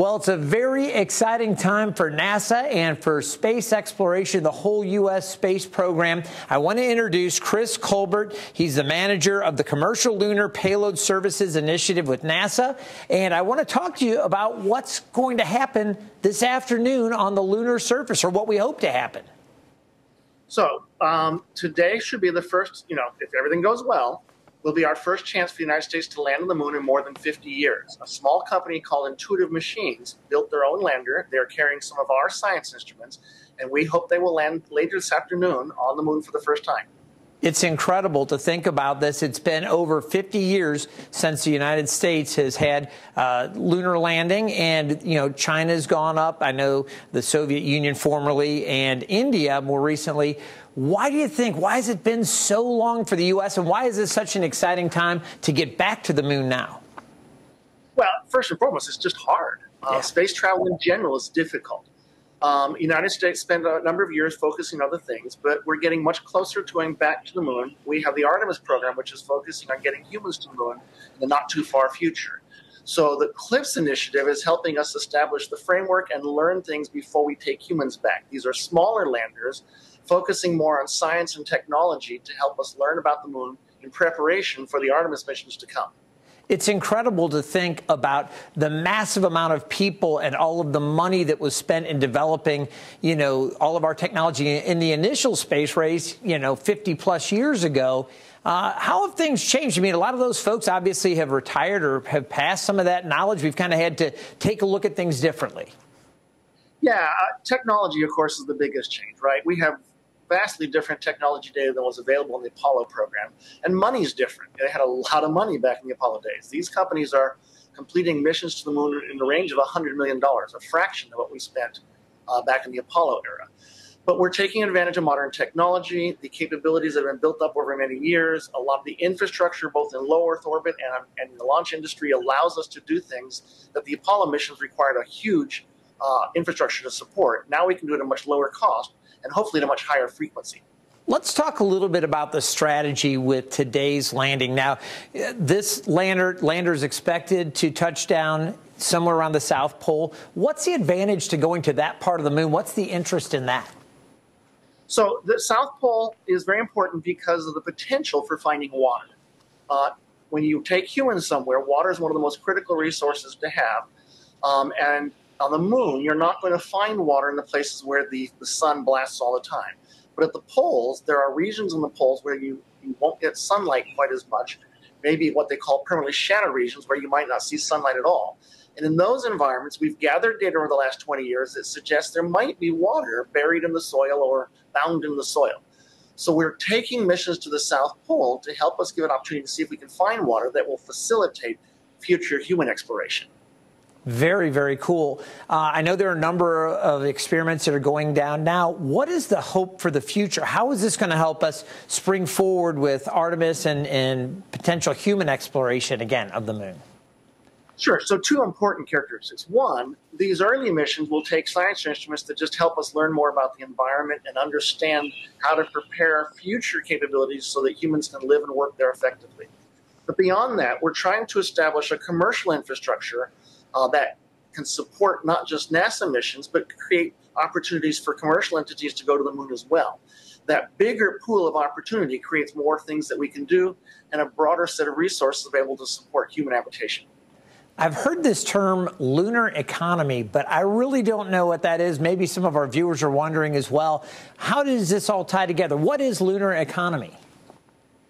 Well, it's a very exciting time for NASA and for space exploration, the whole U.S. space program. I want to introduce Chris Culbert. He's the manager of the Commercial Lunar Payload Services Initiative with NASA. And I want to talk to you about what's going to happen this afternoon on the lunar surface, or what we hope to happen. So, um, today should be the first, you know, if everything goes well, will be our first chance for the United States to land on the moon in more than 50 years. A small company called Intuitive Machines built their own lander. They're carrying some of our science instruments, and we hope they will land later this afternoon on the moon for the first time. It's incredible to think about this. It's been over 50 years since the United States has had uh, lunar landing, and you know China's gone up. I know the Soviet Union formerly, and India more recently. Why do you think? Why has it been so long for the U.S. and why is this such an exciting time to get back to the moon now? Well, first and foremost, it's just hard. Uh, yeah. Space travel in general is difficult. Um, United States spent a number of years focusing on other things, but we're getting much closer to going back to the moon. We have the Artemis program, which is focusing on getting humans to the moon in the not too far future. So the CLPS initiative is helping us establish the framework and learn things before we take humans back. These are smaller landers focusing more on science and technology to help us learn about the moon in preparation for the Artemis missions to come. It's incredible to think about the massive amount of people and all of the money that was spent in developing, you know, all of our technology in the initial space race, you know, 50 plus years ago. Uh, how have things changed? I mean, a lot of those folks obviously have retired or have passed some of that knowledge. We've kind of had to take a look at things differently. Yeah, uh, technology, of course, is the biggest change, right? We have vastly different technology data than was available in the Apollo program. And money's different. They had a lot of money back in the Apollo days. These companies are completing missions to the moon in the range of $100 million, a fraction of what we spent uh, back in the Apollo era. But we're taking advantage of modern technology, the capabilities that have been built up over many years. A lot of the infrastructure, both in low Earth orbit and, and the launch industry, allows us to do things that the Apollo missions required a huge uh, infrastructure to support. Now we can do it at a much lower cost and hopefully at a much higher frequency. Let's talk a little bit about the strategy with today's landing. Now, this lander lander is expected to touch down somewhere around the South Pole. What's the advantage to going to that part of the moon? What's the interest in that? So the South Pole is very important because of the potential for finding water. Uh, when you take humans somewhere, water is one of the most critical resources to have. Um, and on the moon, you're not going to find water in the places where the, the sun blasts all the time. But at the poles, there are regions in the poles where you, you won't get sunlight quite as much, maybe what they call permanently shadowed regions where you might not see sunlight at all. And in those environments, we've gathered data over the last 20 years that suggests there might be water buried in the soil or bound in the soil. So we're taking missions to the South Pole to help us give an opportunity to see if we can find water that will facilitate future human exploration. Very, very cool. Uh, I know there are a number of experiments that are going down now. What is the hope for the future? How is this going to help us spring forward with Artemis and, and potential human exploration again of the moon? Sure. So, two important characteristics. One, these early missions will take science instruments that just help us learn more about the environment and understand how to prepare future capabilities so that humans can live and work there effectively. But beyond that, we're trying to establish a commercial infrastructure uh, that can support not just NASA missions, but create opportunities for commercial entities to go to the moon as well. That bigger pool of opportunity creates more things that we can do and a broader set of resources available to support human habitation. I've heard this term lunar economy, but I really don't know what that is. Maybe some of our viewers are wondering as well. How does this all tie together? What is lunar economy?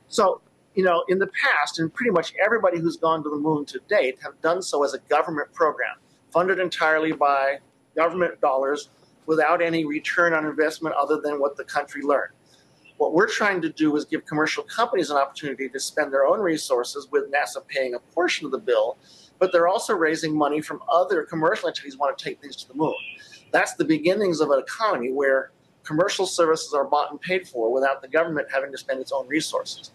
So, you know, in the past, and pretty much everybody who's gone to the moon to date have done so as a government program, funded entirely by government dollars without any return on investment other than what the country learned. What we're trying to do is give commercial companies an opportunity to spend their own resources with NASA paying a portion of the bill, but they're also raising money from other commercial entities who want to take things to the moon. That's the beginnings of an economy where commercial services are bought and paid for without the government having to spend its own resources.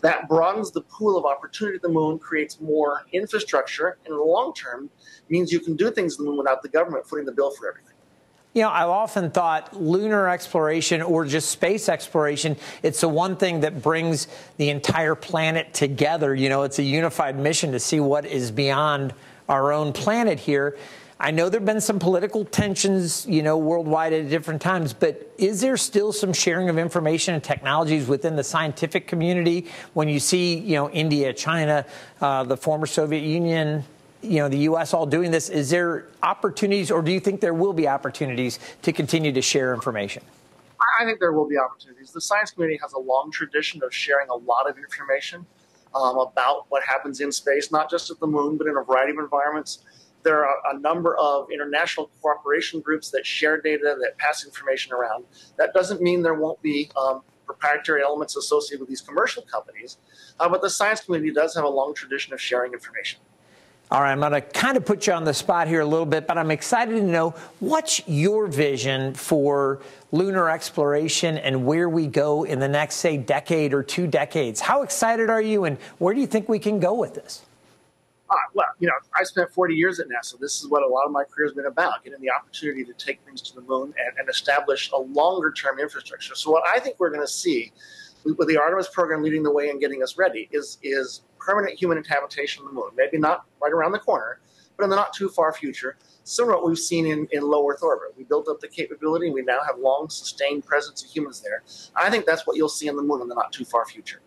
That broadens the pool of opportunity at the moon, creates more infrastructure, and in the long term means you can do things on the moon without the government footing the bill for everything. You know, I've often thought lunar exploration or just space exploration, it's the one thing that brings the entire planet together. You know, it's a unified mission to see what is beyond our own planet here. I know there have been some political tensions, you know, worldwide at different times, but is there still some sharing of information and technologies within the scientific community when you see, you know, India, China, uh, the former Soviet Union, you know, the U.S. all doing this? Is there opportunities, or do you think there will be opportunities to continue to share information? I think there will be opportunities. The science community has a long tradition of sharing a lot of information um, about what happens in space, not just at the moon, but in a variety of environments. There are a number of international cooperation groups that share data, that pass information around. That doesn't mean there won't be um, proprietary elements associated with these commercial companies, uh, but the science community does have a long tradition of sharing information. All right, I'm going to kind of put you on the spot here a little bit, but I'm excited to know what's your vision for lunar exploration and where we go in the next, say, decade or two decades. How excited are you, and where do you think we can go with this? Uh, well, you know, I spent 40 years at NASA. This is what a lot of my career has been about, getting the opportunity to take things to the moon and, and establish a longer term infrastructure. So, what I think we're going to see with the Artemis program leading the way and getting us ready is, is permanent human habitation on the moon. Maybe not right around the corner, but in the not too far future. Similar to what we've seen in, in low Earth orbit. We built up the capability and we now have long sustained presence of humans there. I think that's what you'll see on the moon in the not too far future.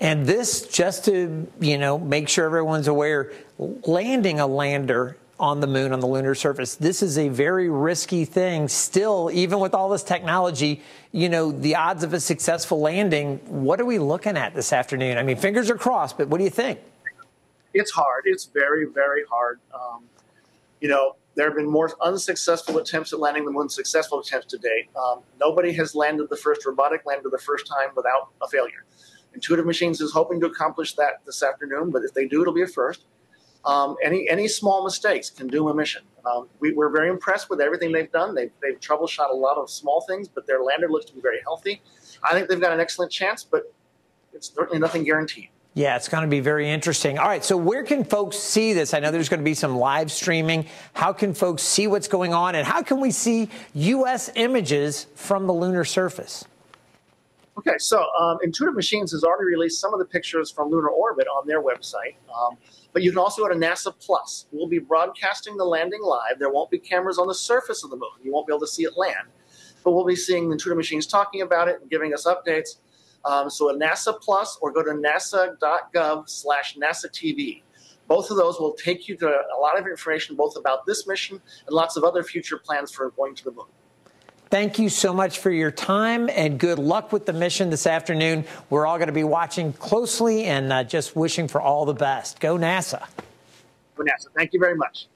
And this, just to you know, make sure everyone's aware, landing a lander on the moon, on the lunar surface. This is a very risky thing. Still, even with all this technology, you know, the odds of a successful landing, what are we looking at this afternoon? I mean, fingers are crossed, but what do you think? It's hard. It's very, very hard. Um, you know, there have been more unsuccessful attempts at landing than successful attempts to date. Um, nobody has landed the first robotic lander the first time without a failure. Intuitive Machines is hoping to accomplish that this afternoon, but if they do, it'll be a first. Um, any any small mistakes can doom a mission. Um, we, are very impressed with everything they've done. They've, they've troubleshot a lot of small things, but their lander looks to be very healthy. I think they've got an excellent chance, but it's certainly nothing guaranteed. Yeah, it's going to be very interesting. All right, so where can folks see this? I know there's going to be some live streaming. How can folks see what's going on, and how can we see U.S. images from the lunar surface? Okay, so um, Intuitive Machines has already released some of the pictures from lunar orbit on their website. Um, but you can also go to NASA Plus. We'll be broadcasting the landing live. There won't be cameras on the surface of the moon. You won't be able to see it land. But we'll be seeing Intuitive Machines talking about it and giving us updates. Um, so a NASA Plus or go to nasa.gov slash NASA TV. Both of those will take you to a lot of information both about this mission and lots of other future plans for going to the moon. Thank you so much for your time and good luck with the mission this afternoon. We're all going to be watching closely and uh, just wishing for all the best. Go NASA. Go NASA. Thank you very much.